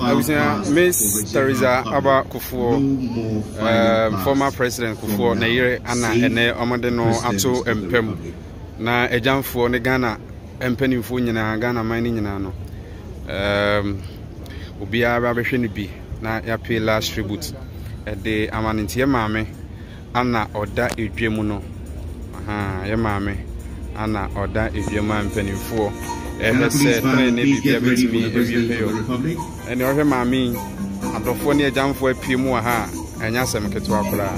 abusua miss teresa aba kufuo um, former president kufuo na yere ana ɛnɛ no ato mpam na agyamfoɔ ne ghana mpanimfoɔ nyinaa ghana man no nyinaa no. Um, obiara bɛbɛhwɛ no bi na yɛapɛ last tribute. Ɛde ama no nti yɛ maame ana ɔda edwa mu no yɛ maame ana ɔda edwa mu a mpanimfoɔ ɛhwɛ sɛ tene ne biribia bɛtumi awie pɛyɔ ɛne ɔhwɛ maame adɔfoɔ ne agyamfoɔ apie mu wɔ ha a ɛnyɛ asɛm ketewa koraa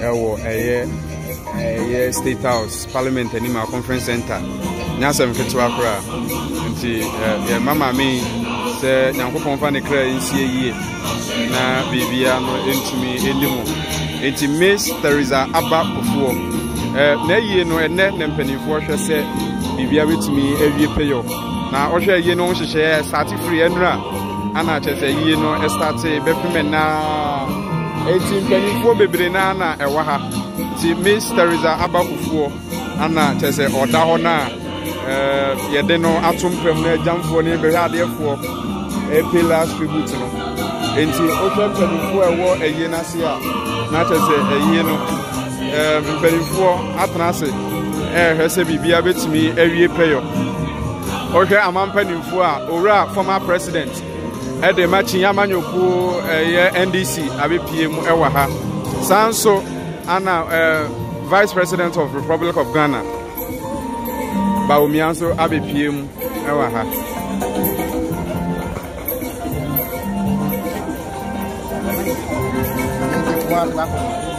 ɛwɔ ɛyɛ ɛyɛ state house parliament anim a conference center nyɛ asɛm ketewa koraa nti yɛma maame sɛ nyankopɔn fa ne kra nsie yie na biribia no ɛntumi ɛni mu. Nti miss teresa aba kofoɔ na ayie no ɛnɛ na mpanimfoɔ hwɛ sɛ biribia bɛtumi awie pɛyɔ na ɔhwɛ yie no ho hyehyɛ starte firi ɛnora. Ana kyerɛ sɛ yie no ɛstarte bɛpem naa ɛnti mpanimfoɔ bebree naa na ɛwɔ ha. Nti miss teresa aba kofoɔ ana kyerɛ sɛ ɔda hɔ no a yɛde no ato mpam na agyamfoɔ ne bɛhwɛ adeɛfoɔ ɛpɛ last tribute no. Nti wohwɛ mpanimfoɔ ɛwɔ ayie no ase a na kyerɛ sɛ ayie no mpanimfoɔ atena ase. Ɛrehwɛ sɛ biribia bɛtumi awie pɛyɔ wohwɛ ama mpanimfoɔ a owura former president ɛde makyi amanyɔkuo ɛyɛ ndc abɛpie mu ɛwɔ ha. Saa nso ana vice president of republic of ghana baomia nso abɛpie mu ɛwɔ ha. Thank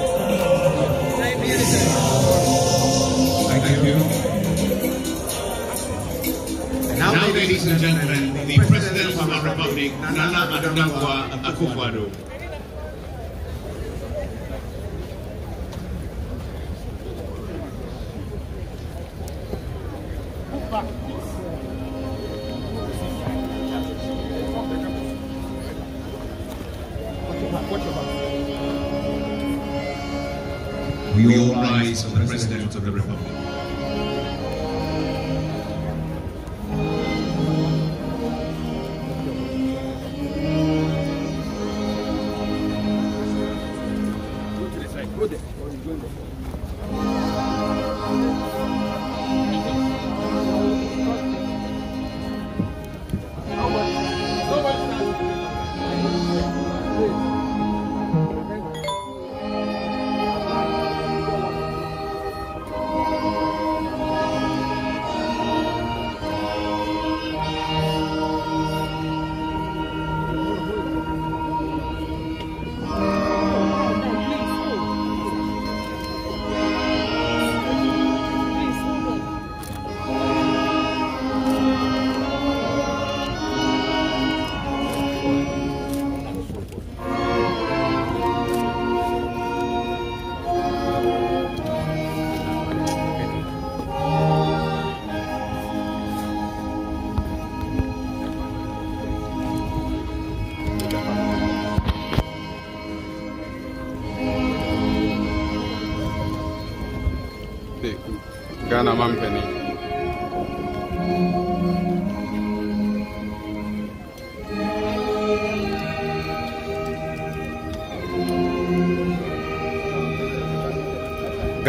Now, ladies and gentlemen, the President of our Republic, Nana Addo Dankwa Akufo-Addo.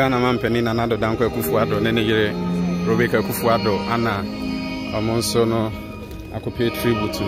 Ghana mampani nana ado danko akufo ado ne ne yere rebeka akufo ado ana ɔmo nso no akɔpɛ tribute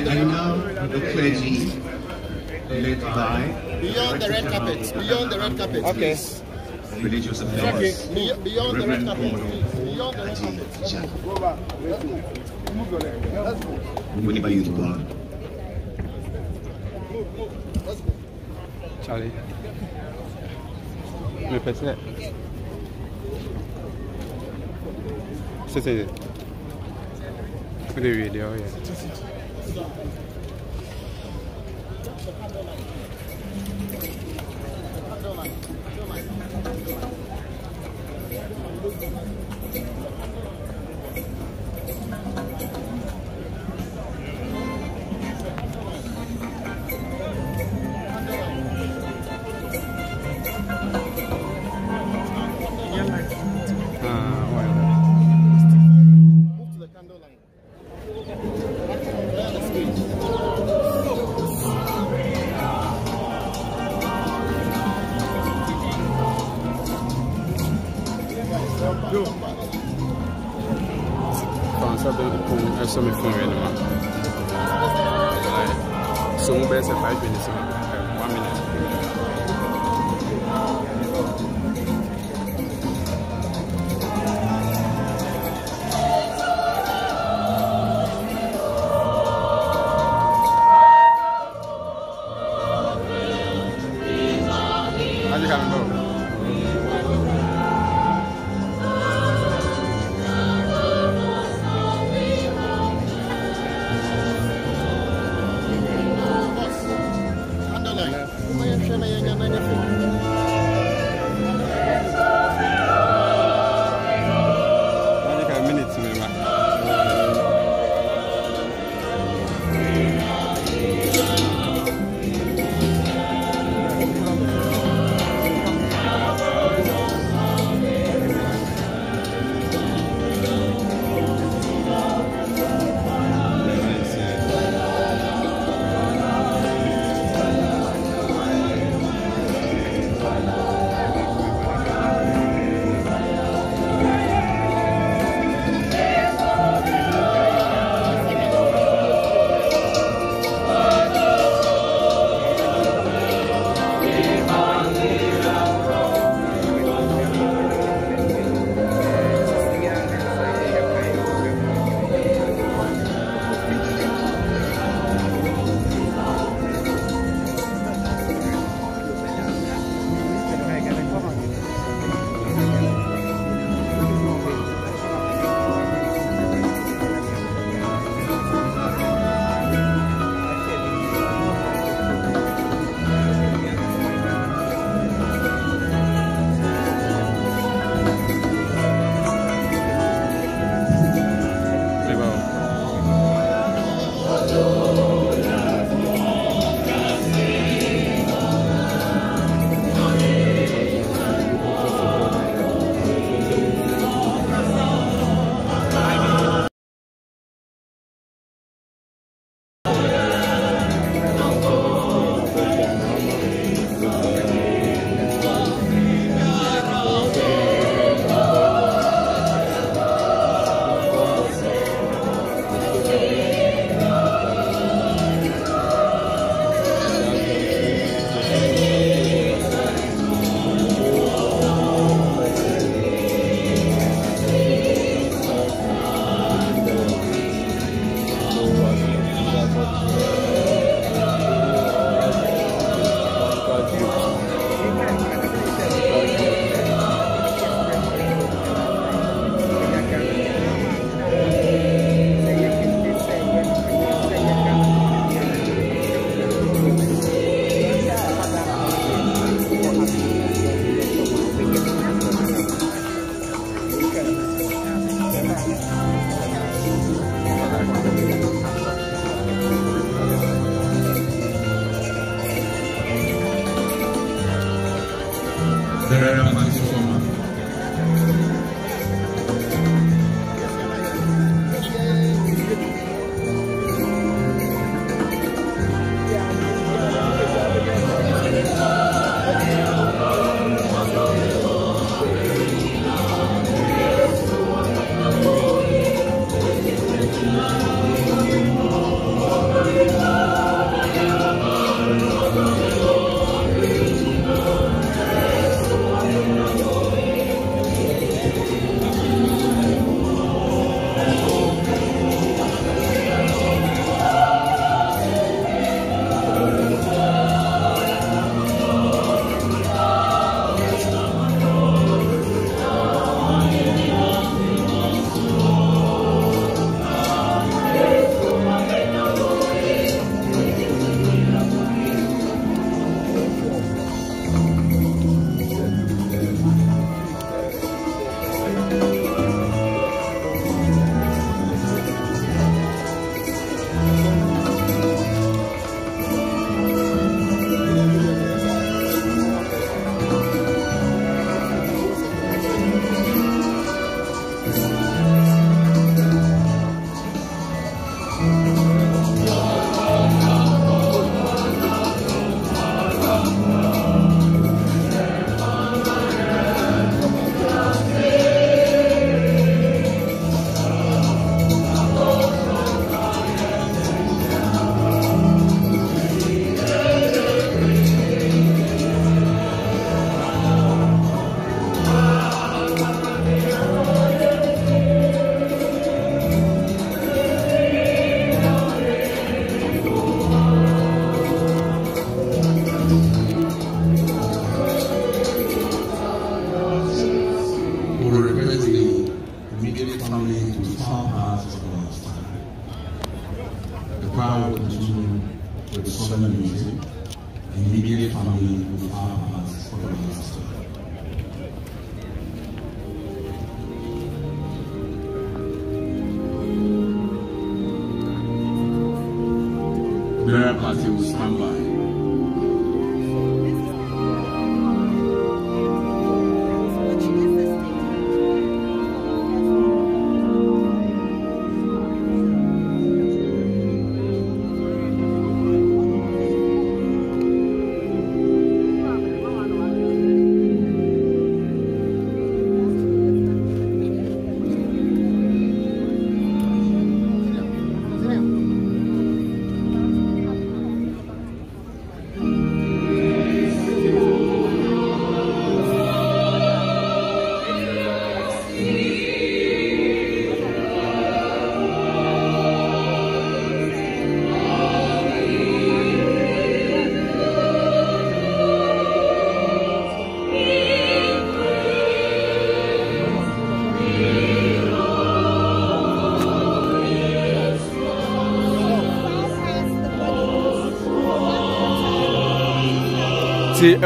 And I now the clergy led by beyond the red carpet. Beyond the red carpet. Okay. Religious affairs. Okay. Beyond, beyond the red carpet. Beyond the red carpet. Whenever you born. Charlie. Me pesne. Sesede. Kudevi diyor ya. Thank you.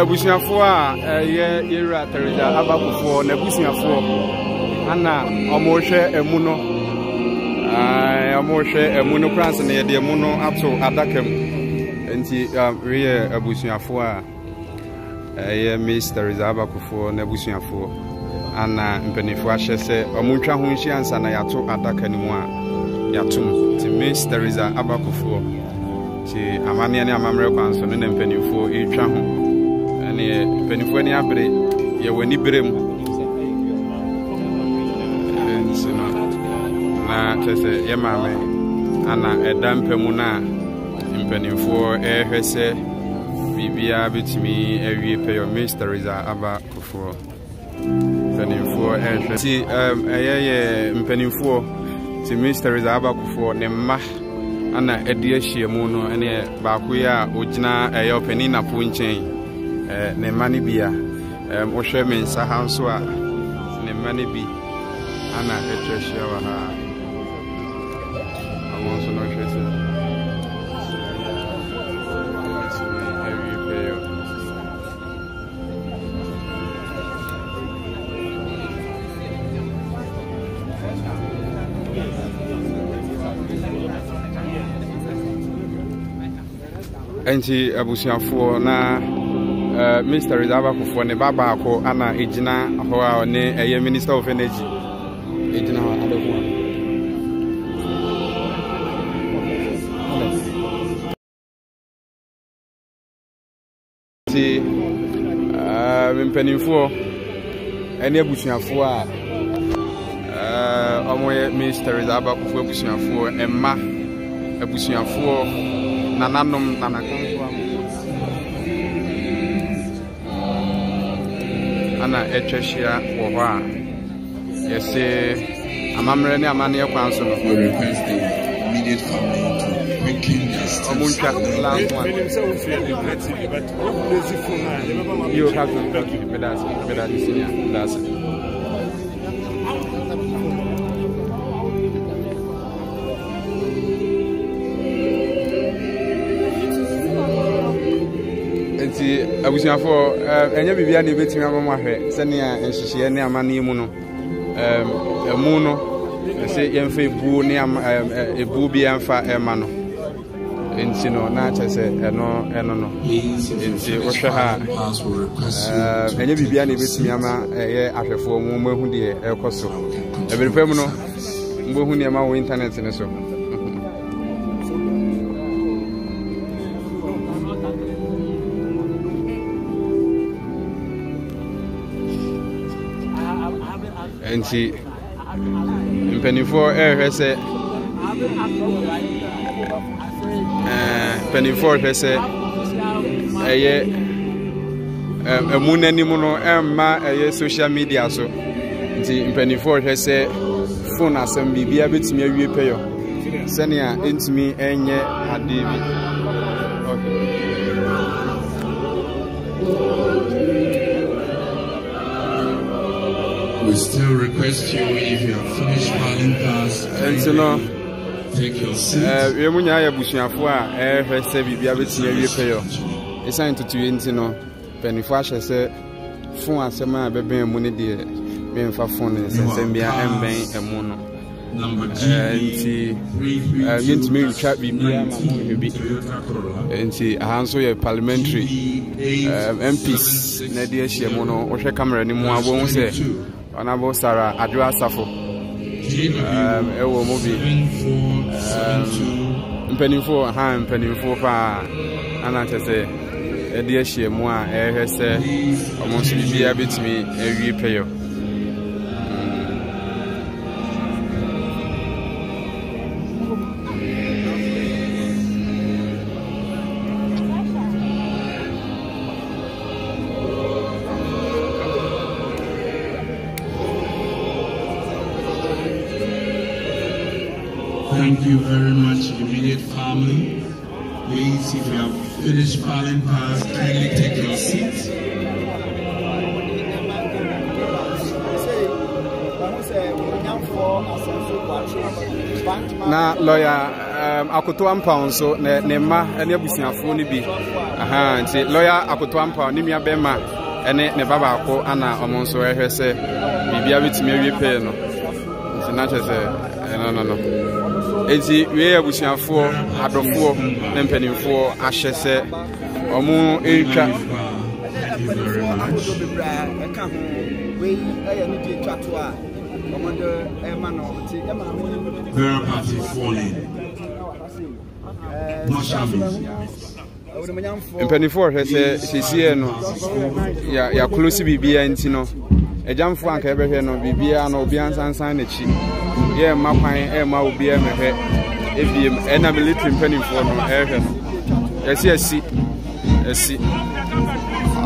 Abusuafoɔ a ɛyɛ yɛwura teresa abakofoɔ n'abusuafoɔ ana ɔmohwɛ ɛmu no. Ae, ɔmohwɛ ɛmu no koraa sɛ na yɛde ɛmu no ato adaka mu. Nti weyɛ abusuafoɔ a ɛyɛ miss teresa abakofoɔ n'abusuafoɔ ana mpanimfoɔ ahyɛ sɛ ɔmontwa ho nhyia ansa na yɛato adaka no mu a yɛatom nti miss teresa abakofoɔ nti amanneɛ ne amammerɛ kwan so no na mpanimfoɔ ɛretwa ho. Mpanimfoɔ ani abere yɛwɔ ani bere mu. Nti no na kyerɛ sɛ yɛ maame ana ɛda mpa mu no a mpanimfoɔ ɛrehwɛ sɛ biribiara bɛtumi awie pɛyɛ miss teresa aba kofoɔ. Mpanimfoɔ ɛrehwɛ. Nti ɛm, ɛyɛ yɛ mpanimfoɔ nti miss teresa aba kofoɔ. Ne mma ana ɛde ahyia mu no ɛne baako yi a ɔgyina ɛyɛ ɔpanin napo nkyɛn. Ne mma no bi a ɛm, wohwɛ me nsa ha nso a ne mma no bi ana atwa ahyia wɔ ha. Ɔmo nso no hwɛ sɛ ɛnti abusuafoɔ na Eh, minista reserve akwụkwọ na ebe agbakwụ a na-ejina ahụ ahụ ɛyɛ minista of energy egyina hɔ adakuma. nti eh, mpanimfoɔ ne abusuafoɔ a eh, wɔyɛ minista reserve akwụkwọ abusuafoɔ mma abusuafoɔ nananom nanakom. na atwa ahyia wɔ hɔ a yɛse amammerɛ ne amanneɛ kwan so no. Ɔmo ntwa last one. Yo captain captain medase medase senior medase abusuafoɔ ɛɛ, ɛnyɛ biribiara na ebɛtumi ama mo ahwɛ sɛnea nhyehyɛeɛ ne amanneɛ mu no. Ɛmu no ɛsɛ yɛmfa ebuo ne ɛ- ebuo bi yɛmfa ɛma no. Nti no na kyerɛ sɛ ɛno ɛno no. Nti wohwɛ ha. Ɛnyɛ biribiara na ebɛtumi ama ɛyɛ ahwɛfoɔ mu mahu deɛ ɛrekɔ so. Ɛbɛrɛ mu no mbɛhu nneɛma wɔ internet no so. Nti mpanimfoɔ ɛrehwɛ sɛ ɛɛ, mpanimfoɔ rehwɛ sɛ ɛyɛ ɛm, ɛmu n'anim no ɛmma ɛyɛ social media so. Nti mpanimfoɔ rehwɛ sɛ phone asɛm biribiara bɛtumi awie pɛyɔ sɛnea ɛntumi ɛnyɛ adeɛ bi We still request you if you have finished filing pass, nti no take your seat. ɛɛ, wiem nyinaa yɛ abusuafoɔ a ɛrehwɛ sɛ biribiara bɛtumi awie pɛyɔ ɛsiane tutuo nti no mpanimfoɔ ahyɛ sɛ phone asɛm a ɛbɛbɛn mu no deɛ memfa phone ne nsɛnsɛm biara ɛmbɛn ɛmu no. ɛɛ, nti ɛɛ, yɛntumi ntwa biribiara ma monhwɛ bi. Nti aha nso yɛ parliamentary mps na ɛde ahyia mu no wohwɛ camera no mu a wobɛhu sɛ ɔnabo sara adwo asafo um, ɛwɔ mu bi mpanimfoɔ ha mpanimfoɔ paa ana kyɛ sɛ ɛde ahyia mu a ɛrehwɛ sɛ ɔmo nso biribiara bɛtumi awie pɛyɔ finished filing pass, kindly take your seat. na lɔya um, akotoa mpaw nso ne, ne mma ne abusuafoɔ no bi. Aha nti lɔya akotoa mpaw ne nua bɛrima ne ne ba baako ana ɔmo nso ɛhwɛ sɛ biribia bɛtumi awie pɛɛ no. Nti na kyerɛ sɛ ɛno no no enti wei abusuafoɔ adɔfoɔ ne mpanimfoɔ ahyɛ sɛ ɔmo ɛretwa Girl party falling. Not shaming. mpanimfoɔ ɔhwɛ sɛ sɛsiɛ no yɛakolo si biribiaa nti no agyamfoɔ anka yɛbɛhwɛ no biribiaa no obiaa nsansan n'akyi. Yɛmma kwan ɛmma obiaa mɛhwɛ ebie mu ɛna military mpanimfoɔ no ɛrehwɛ no. Yɛsi ɛsi ɛsi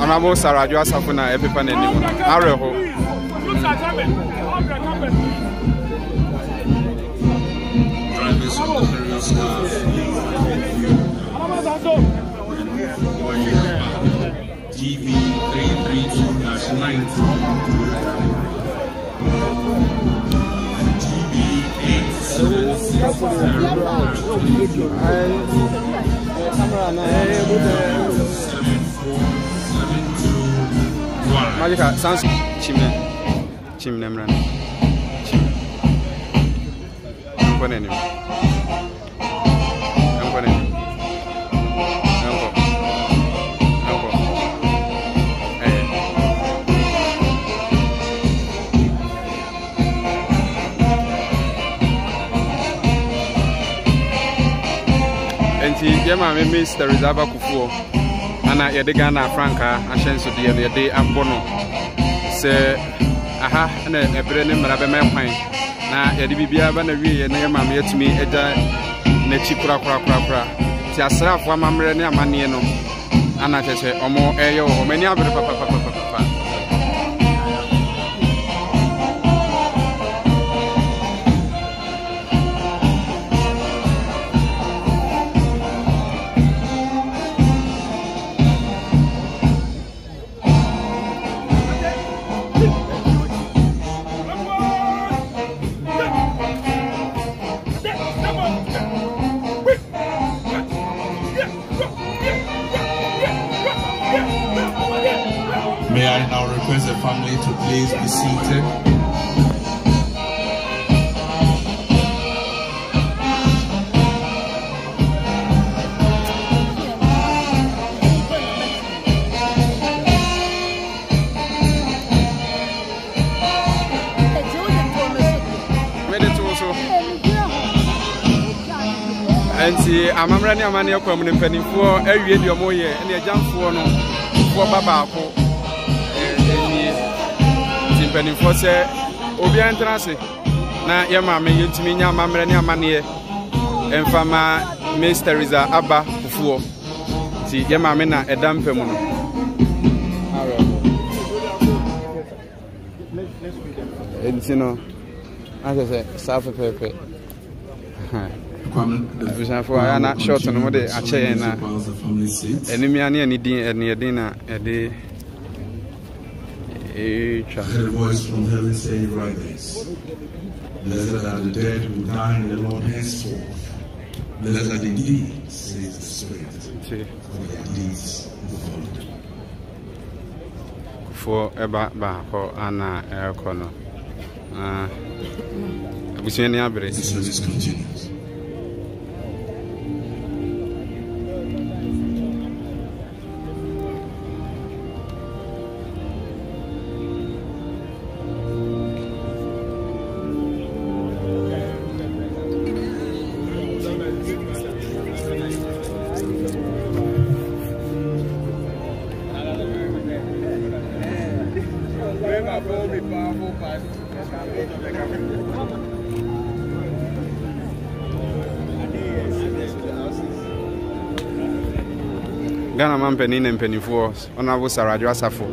ɔnabɔ saradwo asafo na ɛpepa n'anim no n'arɛ hɔ. GB 332-19 Maju kak, sounds nti yɛ maame miss teresa aba kufuo ana yɛde ghana frankaa ahyɛnsodeɛ no yɛde abɔ no sɛ aha na ɛberɛ ne mmara bɛma kwan na yɛde biribiara ba na wieɛ na yɛ maame yɛatumi agya n'akyi korakorakorakora nti asraafoɔ amammerɛ ne amanneɛ no. Ana kyerɛ sɛ ɔmo ɛyɛ wɔ hɔ m'ani abere papapapapapa please be seated. nti amammerɛ ne amanneɛ kwan mu no mpanimfoɔ awie deɛ ɔmoyɛ ɛne agyamfoɔ no foɔ ba baako mpanimfoɔ sɛ obiara ntena ase na yɛ maame yɛntumi nya amammerɛ ne amanneɛ ɛmfa ma miss teresa aba fufuɔ nti yɛ maame na ɛda mpa mu no. Nti no asɛ sɛ saa pɛpɛɛpɛ. Abusuafoɔ ayɛ na short no mode akyɛ yɛn na ɛnimia ne ɛne din ɛne ɛden na ɛde I heard a voice from heaven saying, Write this. Blessed are the dead who die in the Lord henceforth. Blessed indeed, says the Spirit, for their deeds performed. foɔ ɛba baakɔ ana ɛrekɔ no na ah. abusua ni abere The service continues. Ghana mpanin ne mpanimfoɔ ɔnabo saradwo asafo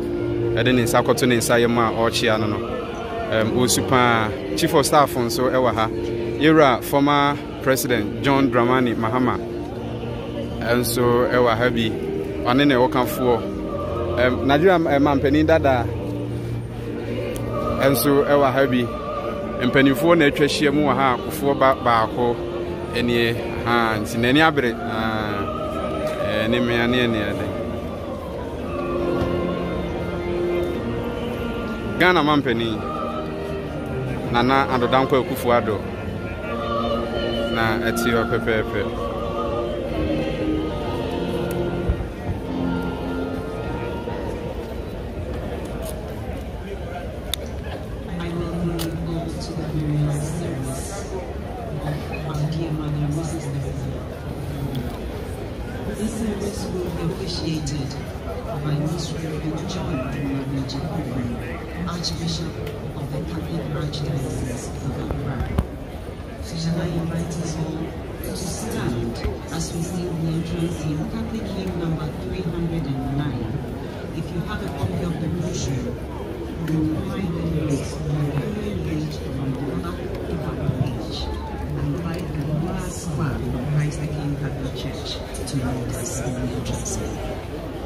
ɛde ne nsa kɔto ne nsa yɛ mu a ɔrekyea no no. Ɔsu paa chief of staff nso ɛwɔ ha. Yɛwura former president john dramani mahama nso ɛwɔ ha bi. Ɔne ne wɔkafoɔ um, nigeria eh, ma mpanin dada nso ɛwɔ ha bi. Mpanimfoɔ na atwa ahyia mu wɔ ha kofoɔ ba baako ɛnie ha nti n'ani abere ne mmea ne ɛne ɛde ghana mampanin nana adodankɔ akufu ado. Na ɛte hɔ pɛpɛɛpɛ This service will be appreciated. By Most Reverend John Dumabiji Archbishop of the Catholic Archdiocese of Accra. Shall I invite us all to stand as we sing the entrance hymn, Catholic hymn number 309. If you have a copy of the brochure, you will find the lyrics on the very page from the back to back page. We invite the last choir of Christ the King Catholic Church to us in the entrance hymn.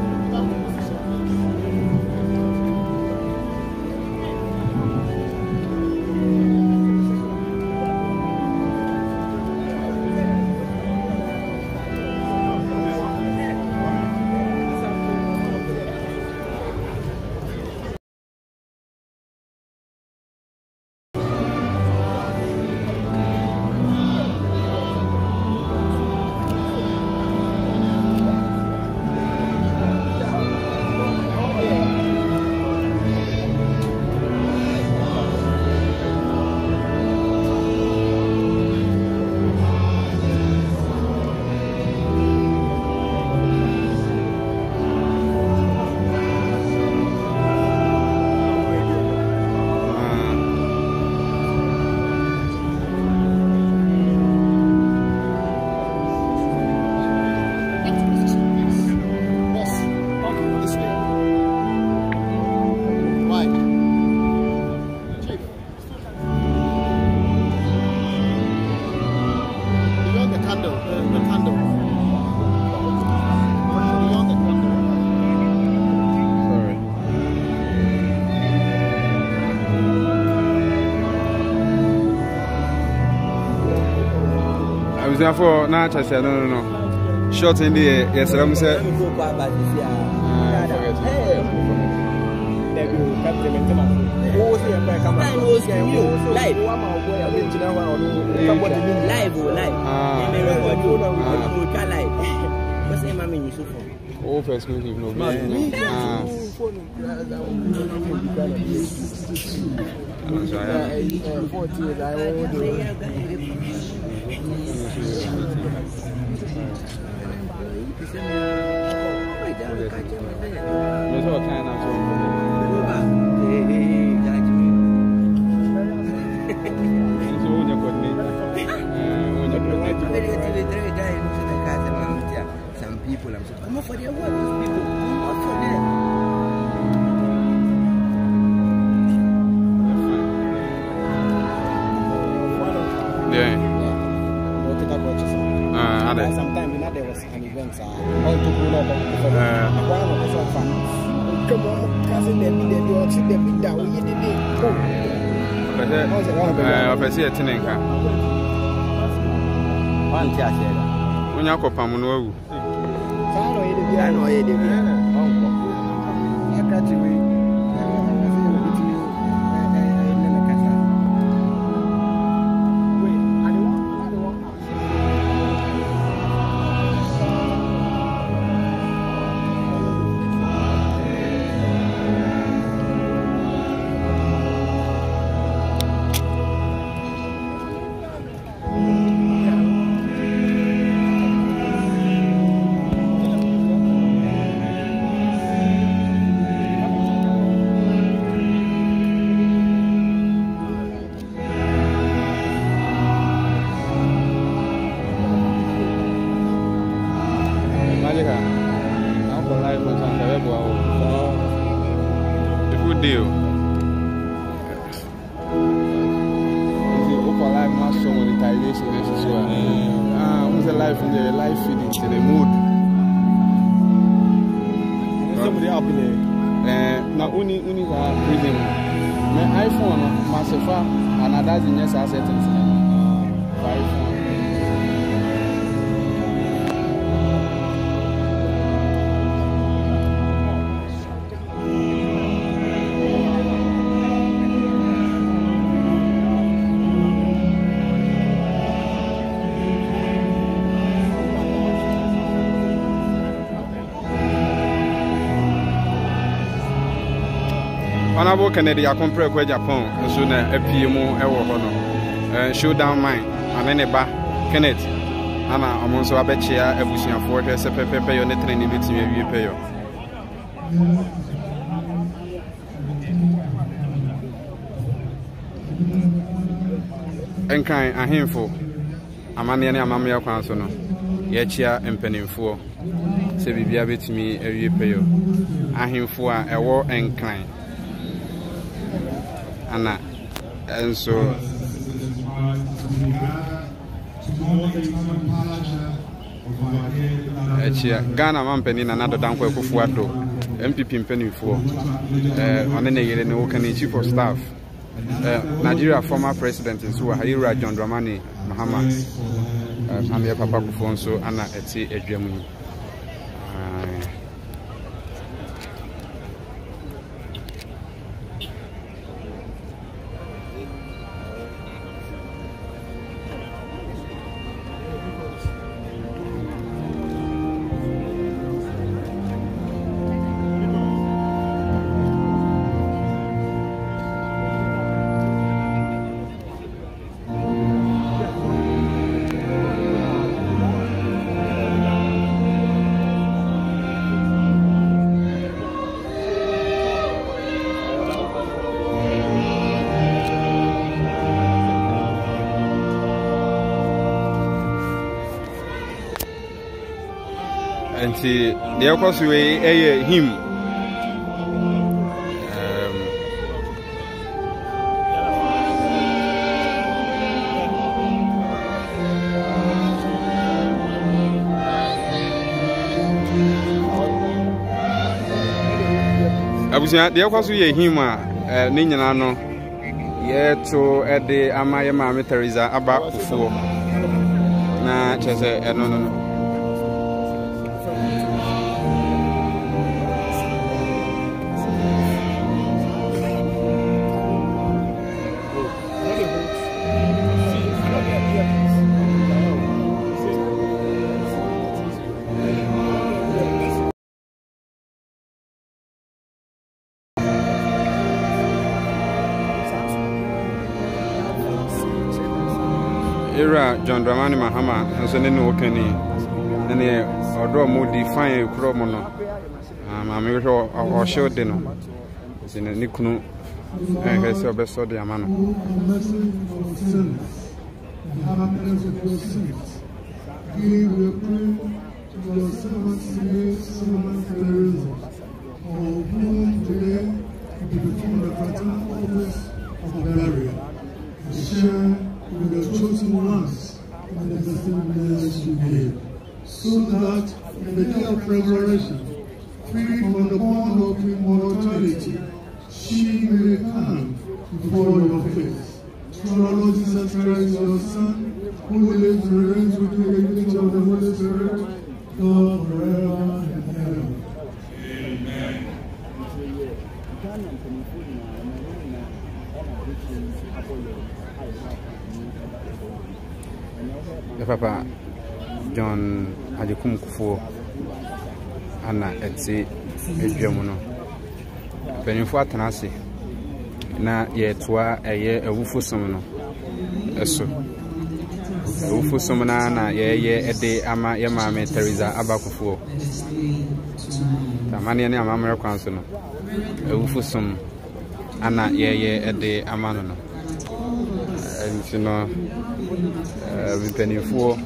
abusuafoɔ na akyɛhyɛ no no no. Short no deɛ yɛsrɛ mu sɛ ah, ah. Oh, first music, no. Ah. Ah. ah, so Some people, I'm so, come on for their work, ti dɛbi da o yi dede ko. ɔfɛ sɛ yɛte ne nka ɔnte aseɛ da wonya kɔpam no awu saa na ɔyɛ de bia na ɔyɛ de bia 今年啥时候走出 honorable kennedy akomprɛ kɔ japan nso na apie mu wɔ hɔ no. Showdown mine ane ne ba kenneth ana ɔmo nso abɛkyea abusuafoɔ hwɛ sɛ pɛpɛpɛ yɔ ne tene ne bɛtumi awie pɛ yɔ nkran ahemfo amanneɛ ne amammeɛ kwan so no yɛkyea mpanimfoɔ sɛ biribia bɛtumi awie pɛ yɔ ahemfo a ɛwɔ nkran ana nso akyia ghana mampani nana dɔdankɔ akufo ado mpp mpanimfoɔ eh, ɔne ne yere ne woka ne chief of staff. Eh, nigeria former president nso wɔ ha john dramani mahama eh, ameɛ papa kufoɔ nso ana ɛte adwa mu nti deɛ ɛkɔ so wei ɛyɛ him. Abusua deɛ ɛkɔ so yɛ him a ne nyinaa no yɛto ɛde ama yɛ maame teresa aba kufoɔ na kyerɛ sɛ ɛno no no. nso ne ne wɔka ni ne ɔdɔ mu di fan yɛ mu no. Ah, maame hwɛ ɔhyew de no. Nti ne kunu ɛhwɛ sɛ ɔbɛsɔ de ama no. Give your prayer to your servants, servants, servants, servants, ones in the you gave, so that in the day of resurrection, free from the bond of immortality, she may come before your face. Through our Lord Jesus Christ, your Son, who lives and reigns with you yɛ papa john agyekum kufuo ana ɛte adwa mu no. Mpanimfoɔ atena ase na yɛtoa ɛyɛ awufo som no ɛso. Awufo som no ara na yɛyɛ ɛde ama yɛ maame teresa aba kufuo amanneɛ ne amammerɛ kwan so no awufo som ana yɛyɛ ɛde ama no no. Nti no mpanimfoɔ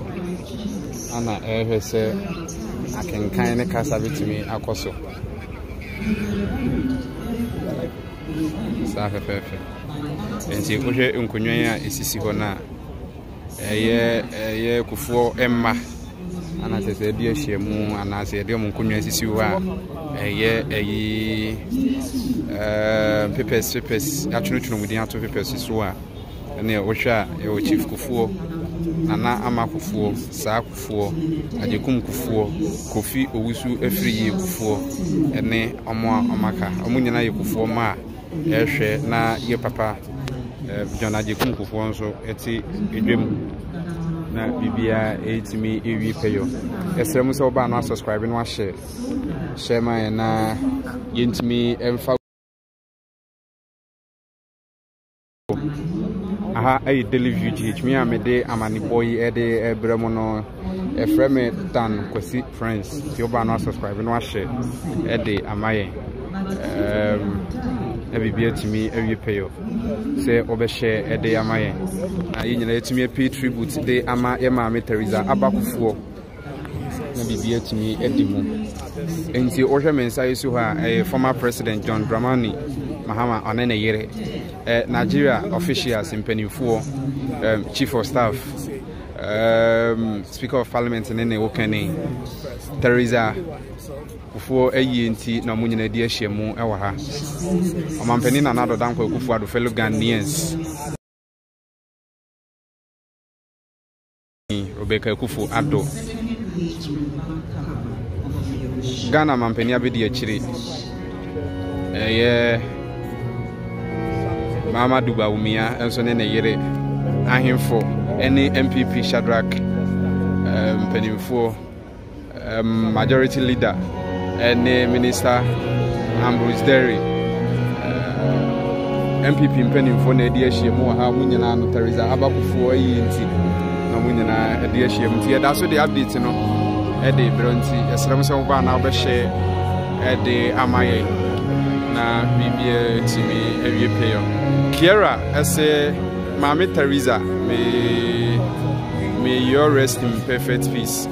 ana ɛrehwɛ sɛ akenkan ne kasa bɛtumi akɔ so. Saa fɛfɛɛfɛ. Nti wohwɛ nkonnwa a ɛsisi hɔ no a ɛyɛ ɛyɛ kufoɔ mma ana kyerɛ sɛ ɛde ahyia mu anaasɛ yɛde ɔmo nkonnwa sisi hɔ a ɛyɛ ɛyi ɛɛ papers atwerɛtwerɛ mu din ato papers so a ɛne wohwɛ a ɛwɔ chief kufuo nana ama kufuo saa kufuo agyekum kufuo kofi owusu afiri yie kufuo ɛne ɔmo a ɔmaka. Ɔmo nyinaa yɛ kufuo ma a ɛrehwɛ na yɛ papa. John agyekum kufuo nso ɛte edwam. Na biribiara ɛretumi ɛwie pɛyɔ. Ɛsrɛ mu sɛ wobaa no asubscribe no ahyɛ. Hyɛ ma yɛn na yɛntumi ɛmfa aha ɛyɛ daily view gh me a mede amanebɔ yi ɛde ɛbrɛ mu no ɛfrɛ me dan kwasi friends. Nti wobaa no asubscribe no ahyɛ ɛde ama yɛn na biribi atumi awie pɛyɔ sɛ wobɛhyɛ ɛde ama yɛn na yɛn nyinaa yɛtumi apay tribute de ama yɛ maame teresa abakofoɔ na biribi atumi adi mu. Nti wohwɛ me nsa yi so hɔ a ɛyɛ former president john dramani mahama ɔne ne yere eh, nigeria officials mpanimfoɔ um, chief of staff um, speaker of parliament ne ne wokane teresa kufuo ayie nti na ɔmo nyina di ahyia mu wɔ ha ɔmampanin nana adɔ dankɔ akufo ado fellow ghanaians. Rebecca akufo ado ghana mampani abɛdi akyire ɛyɛ mama duba wumia nso ne ne yere ahemfo ne mpp shadrack mpanimfoɔ um, majority leader ne minister ambrose derry uh, mpp mpanimfoɔ na ɛde ahyia mu wɔ ha mo nyinaa no teresa abakofoɔ ayi nti na mo nyinaa ɛde ahyia mu nti yɛda so de update no ɛde berɛ nti yɛsrɛ m sɛ wobaa na wobɛhyɛ ɛde ama yɛn na biribiara tumi awie pɛyɔ kiera ɛsɛ maame teresa may may your rest in perfect peace.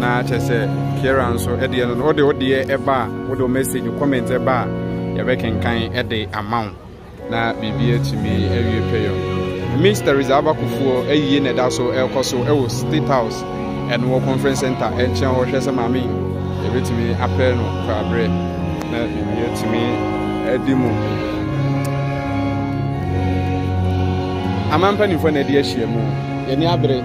Na kyerɛ sɛ kiera nso ɛdeɛ no no wode wodeɛ ɛba a wode wo message comment ɛba a yɛbɛkenkan ɛde ama wo na biribiara tumi awie pɛyɔ miss teresa abakofoɔ ayie na ɛda so ɛrekɔ so ɛwɔ state house ɛno wɔ conference center ɛnkyɛn hɔ hwɛ sɛ maame yɛbɛtumi apɛ no kɔ aberɛ na biribiara tumi adi mu ama mpanimfoɔ na ɛde ahyia mu. Yɛni abere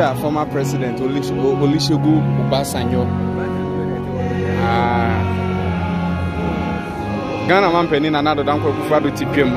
Nigeria former president Olusegun Obasanjo. Ah. Ghana man panin Nana Addo Dankwa Akufo-Addo ti piem.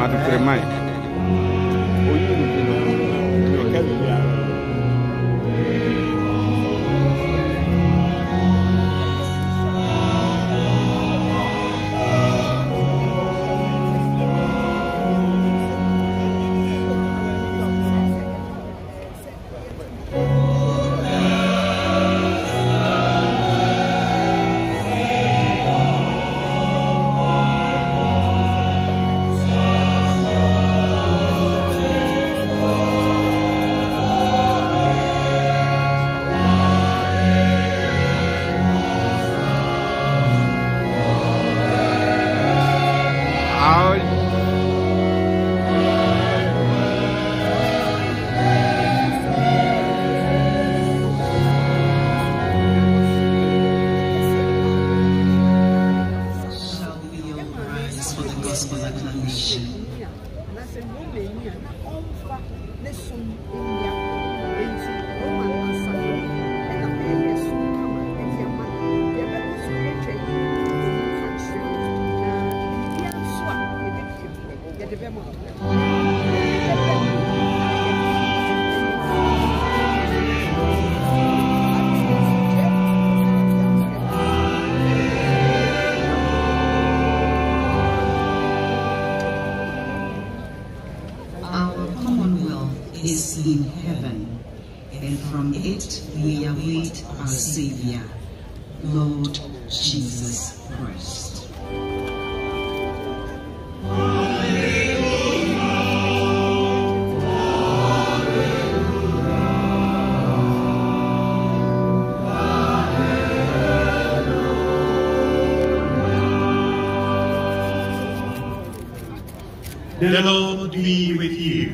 The Lord be with you.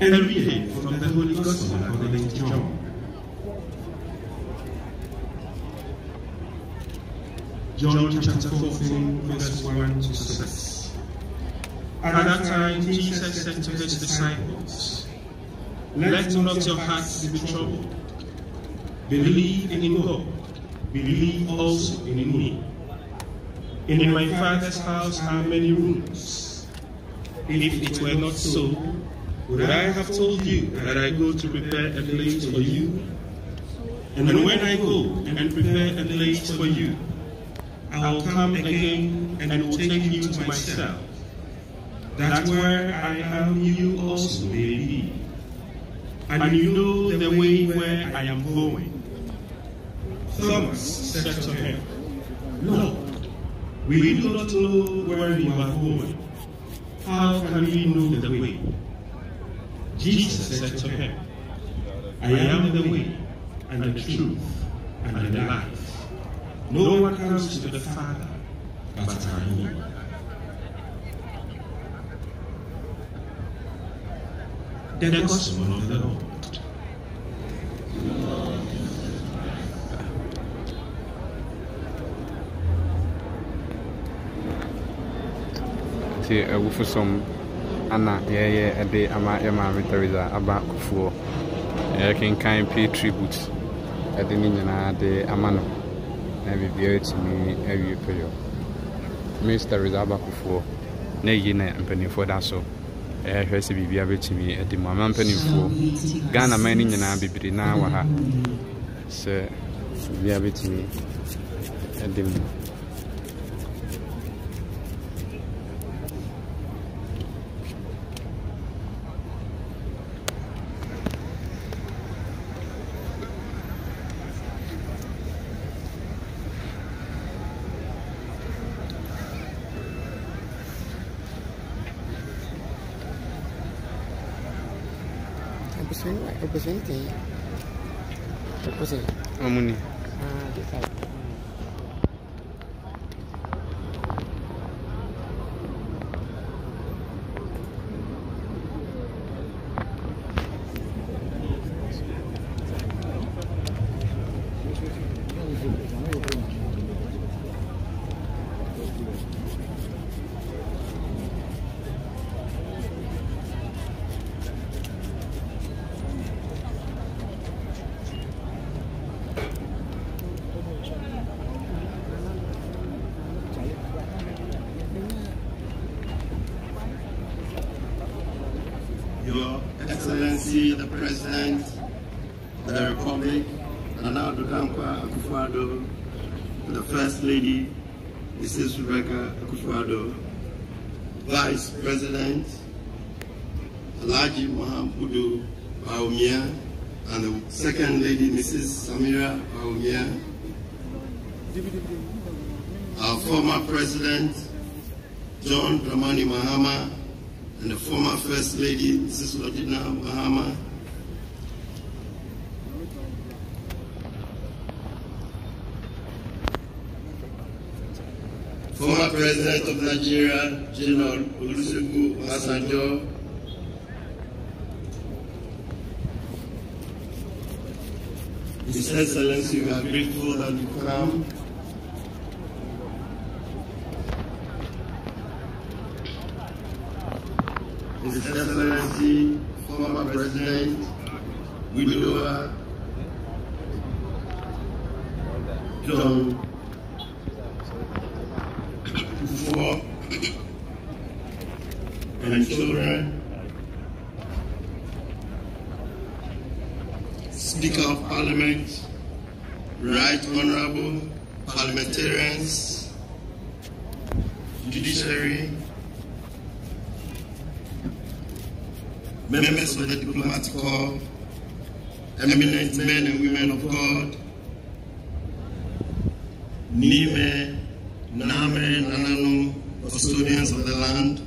And a reading from the Holy Gospel according to John. John chapter 14, verse 1 to 6. At that time, Jesus said to his disciples, Let not your hearts be troubled. Believe in God. Believe also in me. And in my Father's house are many rooms. If it were not so, would I have told you that I go to prepare a place for you? And when I go and prepare a place for you, I will come again and will take you to myself, that where I am you also may be. And you know the way where I am going. Thomas said to him, Lord, we do not know where we are going. How can we know the way? Jesus said to him, I am the way, and the truth, and the life. No one comes to the Father but by me. The gospel of the Lord. Nti awufosom ana yɛyɛ ɛde ama yɛ maame teresa aba kufuo yɛkenkan pay tribute ɛde ne nyinaa de ama no. Na biribiara tumi awie pɛyɔ miss teresa aba kufuo na yi na mpanimfoɔ da so. Ɛyɛhwɛ sɛ biribiara bɛtumi adi mu ama mpanimfoɔ ghana man no nyinaa bebree naa wɔ ha. Sɛ biribiara bɛtumi adi mu que a gente tem. President, Alhaji Mahamudu Bawumia, and the Second Lady, Mrs. Samira Bawumia, our former President, John Dramani Mahama, and the former First Lady, Mrs. Lordina Mahama, President of Nigeria, General Olusegun Obasanjo, His Excellency, we are grateful that you come. His Excellency, former President, widower, John Kufuor, and children, Speaker of Parliament, Right Honorable Parliamentarians, Judiciary, members of the corps, eminent men and women of God, Nime, Name, Nananu, custodians of the land,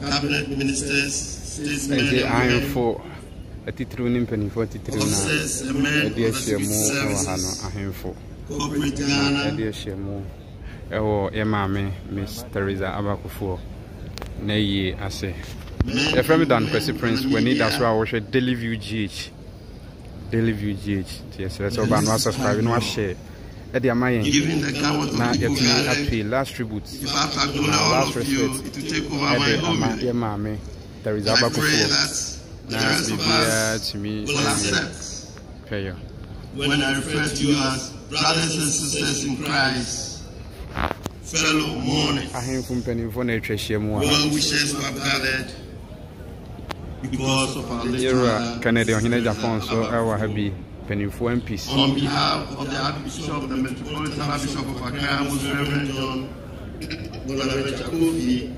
cabinet ministers, statesmen and women, atitiriw ne mpanimfoɔ atitiriw no officers and a men of ɛde the ahyia mu wɔ ha no ahemfo corporate Ghana, ɛde ahyia mu ɛwɔ yɛ maame miss teresa abakofoɔ na yie ase yɛfrɛ me dan kwasi prince w'ani da so a wɔhwɛ daily view gh daily view gh nti yɛsrɛ sɛ ɔba no asubscribe na wahyɛ ɛde ama yɛn na yɛtumi apue last tribute. Na last respect. ɛde ama yɛ maame that the na us tumi accept pɛyɛ when I refer to you as brothers and sisters in Christ, fellow mourners, ahemfo mpanimfoɔ na atwa ahyia mu a well wishers who have gathered because of our father. kennedy ɔhene japan so ɛwɔ ha bi mpanimfoɔ mps On behalf of the Archbishop, the Metropolitan Archbishop of Accra, Most Reverend John Bonaventure Kofi,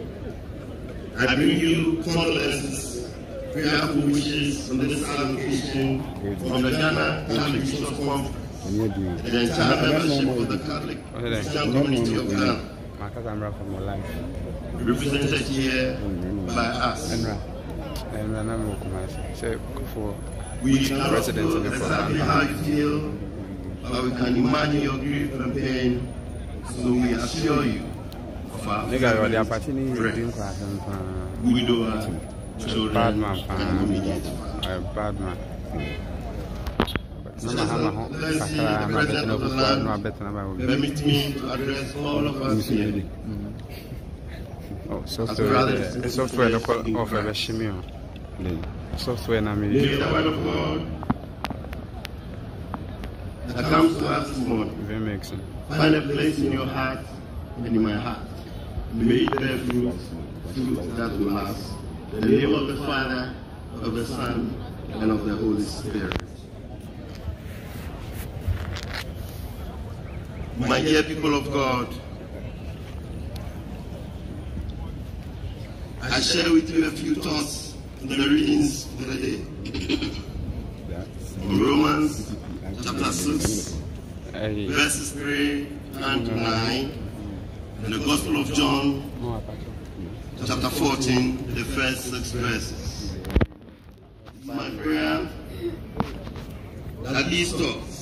I bring you condolences, prayerful wishes on this allocation from the Ghana Catholic Bishops Conference and the entire membership of the Catholic Christian Community of Ghana, represented here by us and I'm a commercial. So we residents in exactly how you feel, but we can imagine your grief and pain. So we assure you of our friends, widower, uh, children, bad man, and women. A bad man. So uh, let's see the president of the land permit me to address all of us here. Mm -hmm. Oh, software, software of a shimmy. Bɛhye me o software the word of God that comes to us this morning vmix find a place in your heart and in my heart. May it bear fruit, fruit that will last. In the name of the Father, of the Son, and of the Holy Spirit. My dear people of God, I share with you a few thoughts the readings of the day. From Romans chapter 6, verses 3 and 9, and the Gospel of John, chapter 14, the first six verses. It's my prayer that these thoughts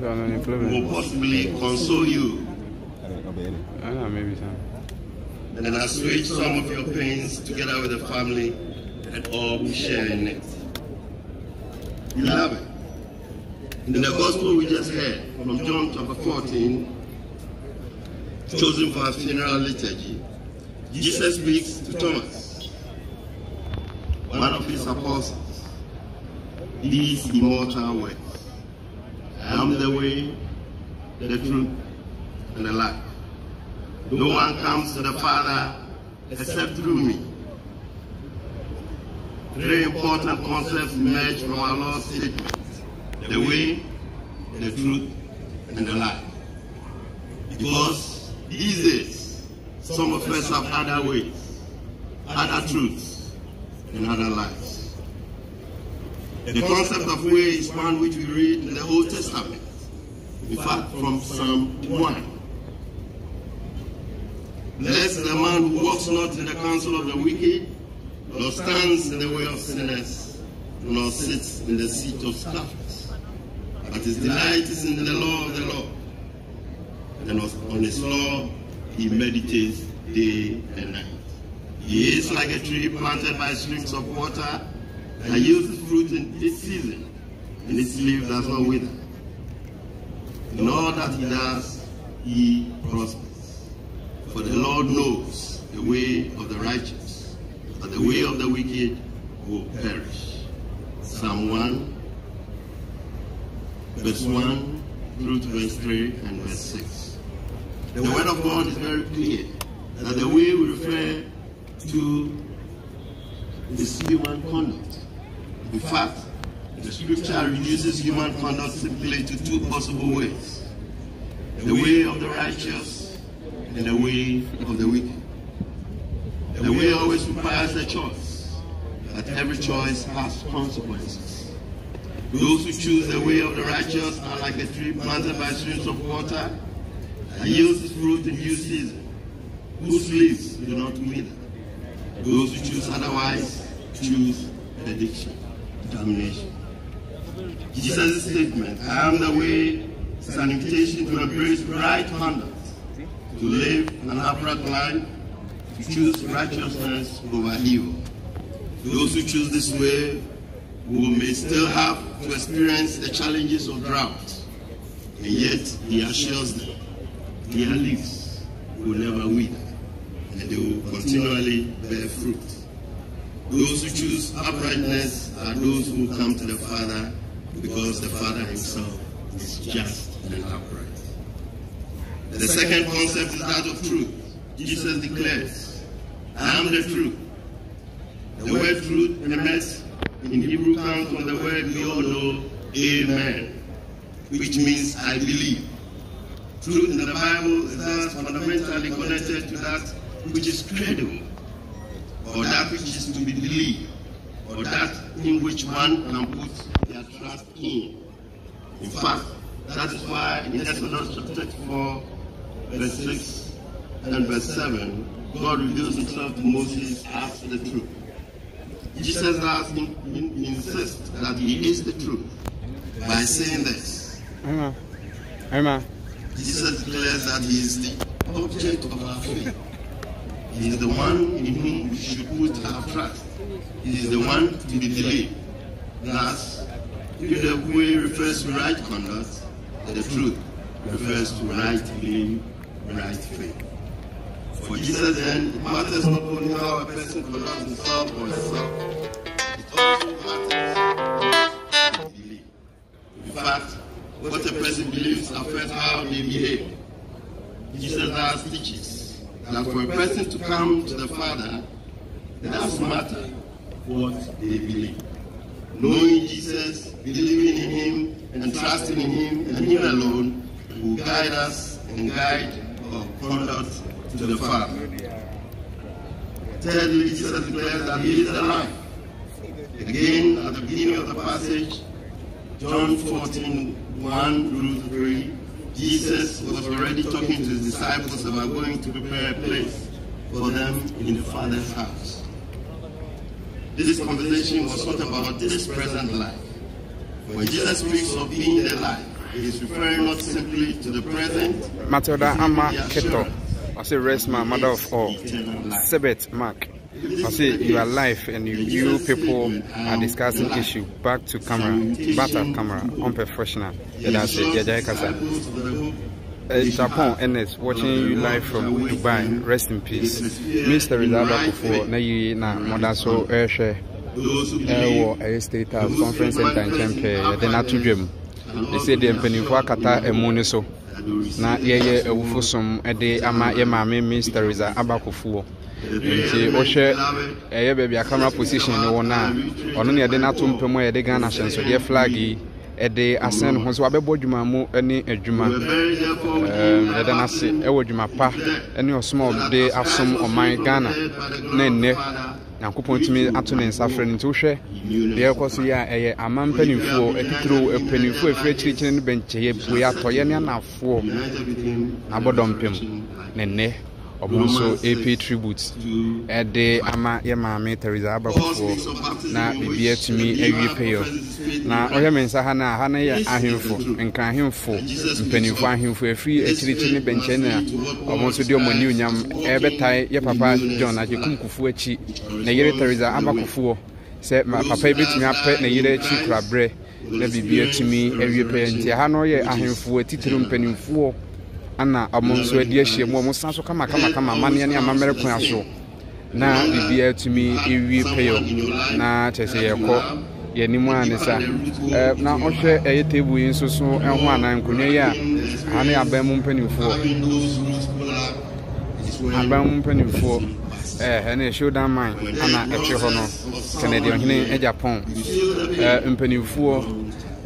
sɛ ɔno ne will possibly console you ɛna maybe sa and assuage some of your pains together with the family and all who share in it. Beloved, in the gospel we just heard from John chapter 14, chosen for our funeral liturgy, Jesus speaks to Thomas, one of his apostles, these immortal words I am the way, the truth, and the life. No one comes to the Father except through me. Three important concepts emerge from our Lord's statement the way, the truth, and the life. Because these days, some of us have other ways, other truths, and other lives. The concept of way is one which we read in the Old Testament. In fact, from Psalm 1. Blessed the man who walks not in the counsel of the wicked, nor stands in the way of sinners, nor sits in the seat of scoffers. But his delight is in the law of the Lord. And on his law he meditates day and night. He is like a tree planted by streams of water that yields fruit in its season, and its leaf does not wither. In all that he does, he prospers. For the Lord knows the way of the righteous, but the way of the wicked will perish. Psalm 1, verse 1 through to verse 3 and verse 6. The word of God is very clear that the way we refer to is human conduct. In fact, the scripture reduces human conduct simply to two possible ways the way of the righteous and the way of the wicked. Requires a choice, but every choice has consequences. Those who choose the way of the righteous are like a tree planted by streams of water that yields its fruit in due season, whose leaves do not wither. Those who choose otherwise choose addiction, damnation. Jesus' statement, I am the way, is an invitation to embrace right conduct, to live an upright life, to choose righteousness over evil. Those who choose this way will may still have to experience the challenges of drought, and yet he assures them their leaves will never wither, and they will continually bear fruit. Those who choose uprightness are those who come to the Father because the Father himself is just and upright. The second concept is that of truth. Jesus declares, I am the truth. The word truth emanates in Hebrew comes from the word we all know, Amen, which means I believe. Truth in the Bible is thus fundamentally connected to that which is credible, or that which is to be believed, or that in which one can put their trust in. In fact, that is why in Exodus chapter 34, verse 6 and verse 7, God reveals himself to Moses as the truth. Jesus has in, in, insists that he is the truth by saying this. Amen. Amen. Jesus declares that he is the object of our faith. He is the one in whom we should put our trust. He is the one to be believed. Thus, if the way refers to right conduct, the truth refers to right belief, right faith. For Jesus it matters not only how a person conducts himself or herself, it also matters what they. In fact, what a person believes affects how they behave. Jesus thus teaches that for a person to come to the Father, it doesn't matter what they believe. Knowing Jesus, believing in Him, and trusting in Him and Him alone will guide us and guide our conduct to the Father. Thirdly, Jesus declares that He is the life. Again, at the beginning of the passage, John 14, 1 through 3, Jesus was already talking to his disciples about going to prepare a place for them in the Father's house. This conversation was not about this present life. When Jesus speaks of being the life, he is referring not simply to the present, Matilda Amma Keto. I say, rest my mother of all. Sebet Mark. I say, you are live and you, you people are discussing issue. Back to camera. Back to camera. Unprofessional. That's it. Yeah, yeah. Uh, Japan NS watching you live from Dubai. Rest in peace. Mr. Rizaba Kufo, na yi na modaso ɛhwɛ ɛwɔ ɛyɛ state house conference center nkyɛn pɛɛ yɛde n'ato dwam. Ɛsɛ deɛ mpanimfoɔ akata ɛmu ne so na yɛyɛ awufo som de ama yɛ maame Mr. Riza Abakofoɔ nti wohwɛ ɛyɛ baabi a camera position no wɔ no a ɔno ne yɛde no ato mpam a yɛde ghana ahyɛnsodeɛ flag yi ɛde asɛn ne ho so wabɛbɔ adwuma mu ne adwuma yɛda no ase ɛwɔ adwuma pa ne ɔsom a ɔde asom ɔman ghana na nnɛ nyankopɔn tumi ato ne nsa frɛ no. Nti wohwɛ deɛ ɛkɔ so yi a ɛyɛ ama mpanimfoɔ atitiro mpanimfoɔ ɛfiri akyirikyiri no bɛnkyɛeɛ pue atɔyɛ ne anafoɔ n'abɔdɔmpem ne nnɛ. Ɔmo nso ap tribute ɛde ama yɛ maame teresa abakofoɔ na biribi atumi awie pɛyɔ na ɔyɛ me nsa ha no a ha no yɛ ahemfo nkrahemfo mpanimfo ahemfo. Afiri akyirikyiri ne bɛnkyɛn na ɔmo nso de ɔmo ani onyam. ɛbɛtae yɛ papa john agyekum kufuo akyi. Na yere teresa abakofoɔ sɛ papa yi bɛtumi apɛ na yere akyi koraberɛ na biribi atumi awie pɛyɛ nti ha no yɛ ahemfo atitiri mpanimfoɔ ana ɔmo nso adi ahyia mu. Ɔmo san so kamakamakamakama amanneɛ ne amammerɛ kwan so na biribiara tumi ewie pɛyɔ na kyerɛ sɛ yɛkɔ yɛnim a ne na ɔhwɛ ɛyɛ table yi nso so ɛho anan nkonnwa yi a aha ne aban mu mpanimfoɔ. Aban mu mpanimfoɔ ɛne shoulder man ana ɛte hɔ no kennedy ɔhene japan mpanimfoɔ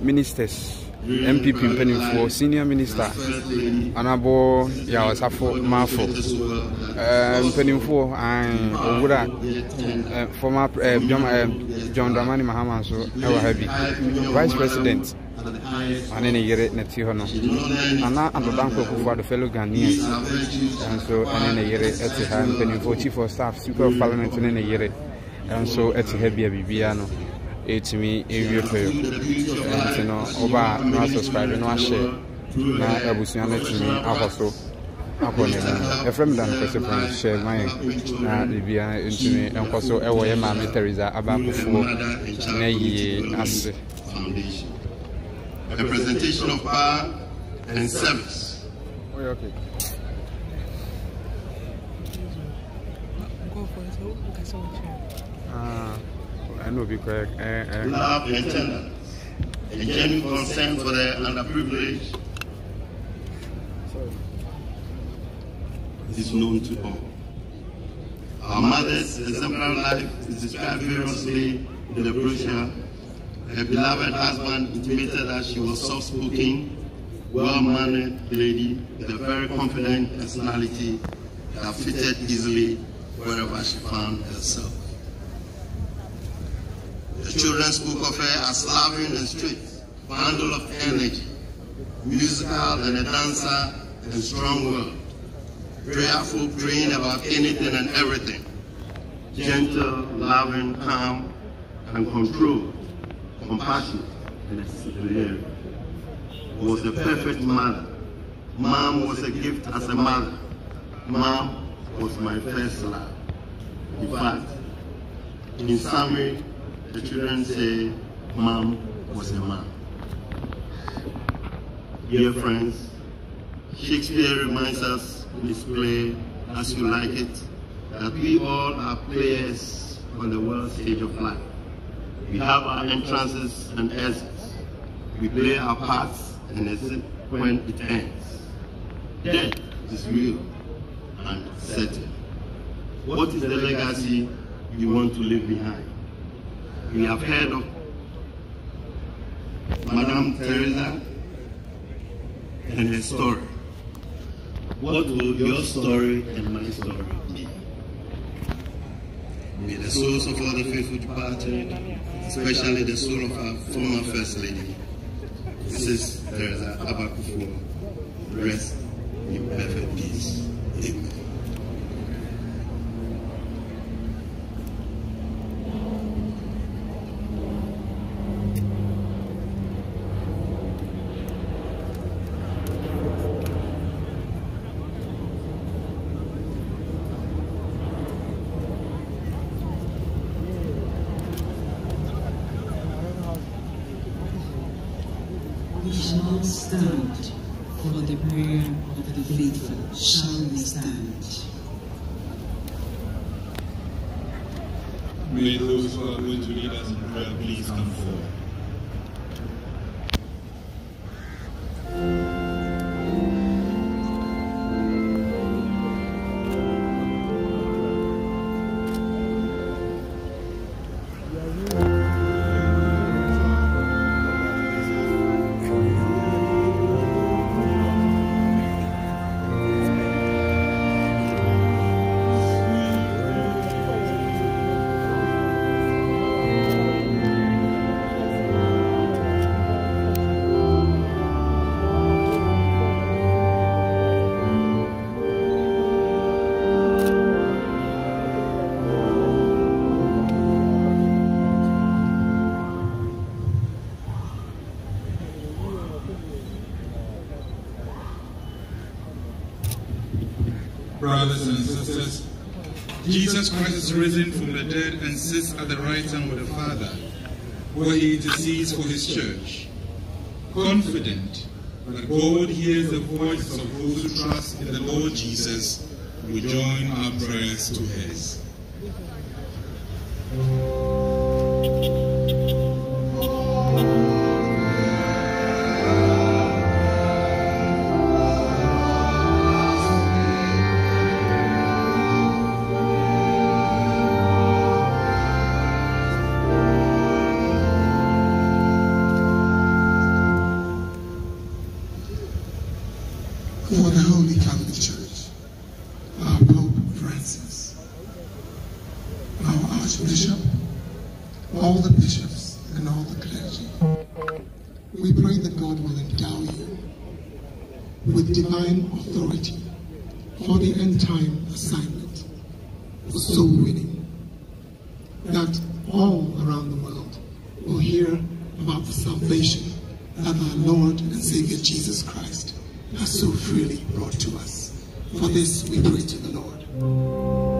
ministers npp mpanimfoɔ senior minister anabɔ yawasafo maafo. Uh, mpanimfoɔ an owura uh, former uh, john, dramani mahama nso ɛwɔ ha bi. Vice president ane ne yere na ti hɔ no. Ana adodankɔ akufo ado fellow ghanaians nso ɛne ne yere ɛte ha. Mpanimfoɔ chief of staff speaker of parliament ne ne yere nso ɛte ha bi a biribiara no ɛtumi ɛwie pɛyɔ nti no woba a na wasubscribe na wahyɛ na abusua no atumi akɔ so akɔ n'anim yɛfrɛ me dan kwasi pɔn hyɛ ma yɛn na biribiara ntumi nkɔ so ɛwɔ yɛ maame teresa abaakofoɔ na yie ase representation of power and service. Oh, yeah, okay. I know because uh, uh, love and tenderness, a genuine concern for the underprivileged is known to all. Our mother's exemplary life is described variously in the brochure. Her beloved husband intimated that she was soft-spoken, well-mannered lady with a very confident personality that fitted easily wherever she found herself. The children's book of her as loving and straight, bundle of energy, musical and a dancer and strong-willed, prayerful, praying about anything and everything, gentle, loving, calm, and controlled, compassionate, and disciplinarian. Was the perfect mother. Mom was a gift as a mother. Mom was my first love. In fact, in summary, the children say, Mom was a man. Dear friends, Shakespeare reminds us in his play, As You Like It, that we all are players on the world stage of life. We have our entrances and exits. We play our parts and exit when it ends. Death is real and certain. What is the legacy you want to leave behind? We have heard of Madame Teresa and her story. What will your story and my story be? May the souls of all the faithful departed, especially the soul of our former First Lady, Mrs. Theresa Aba Kufuor, rest in perfect peace. Amen. We shall stand for the prayer of the faithful. Shall we stand? May those who are going to lead us in prayer please come forward. Brothers and sisters, Jesus Christ is risen from the dead and sits at the right hand of the Father, where he intercedes for his church. Confident that God hears the voices of those who trust in the Lord Jesus, we join our prayers to his. Soul winning, that all around the world will hear about the salvation that our Lord and Savior Jesus Christ has so freely brought to us. For this we pray to the Lord.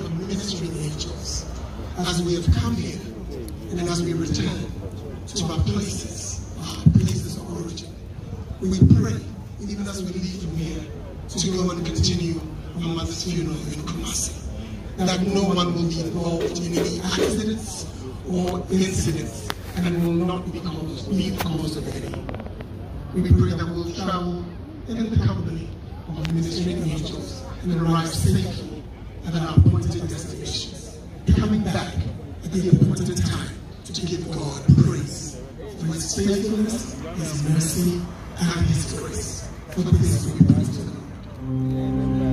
Of ministering angels, as we have come here and as we return to our places, our places of origin. We pray, even as we leave from here, to go and continue our mother's funeral in Kumasi, that no one will be involved in any accidents or incidents and we will not be caused, be the cause of any. We pray that we'll travel in the company of ministering angels and arrive safely at our appointed destinations, coming back at the appointed time to give God praise. For his faithfulness, his mercy, and his grace. For this we pray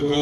God.